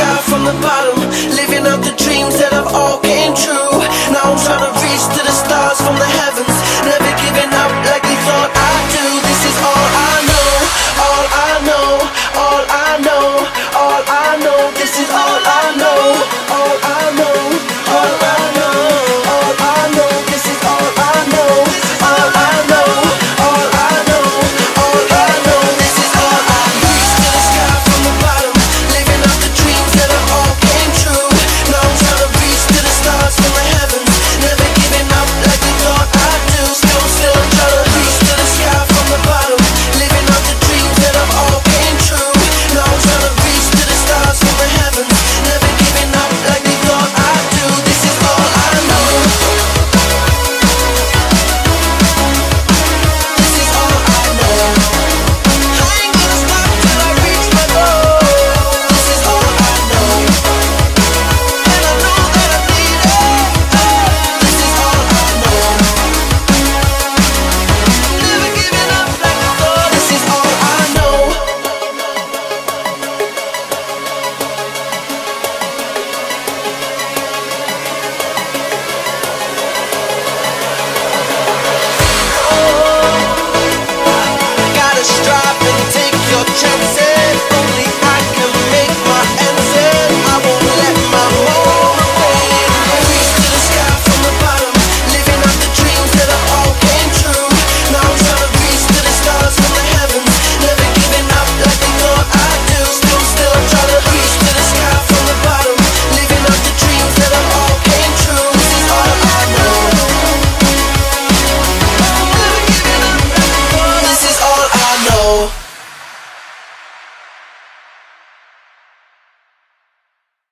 out from the bottom, living out the dreams that I've all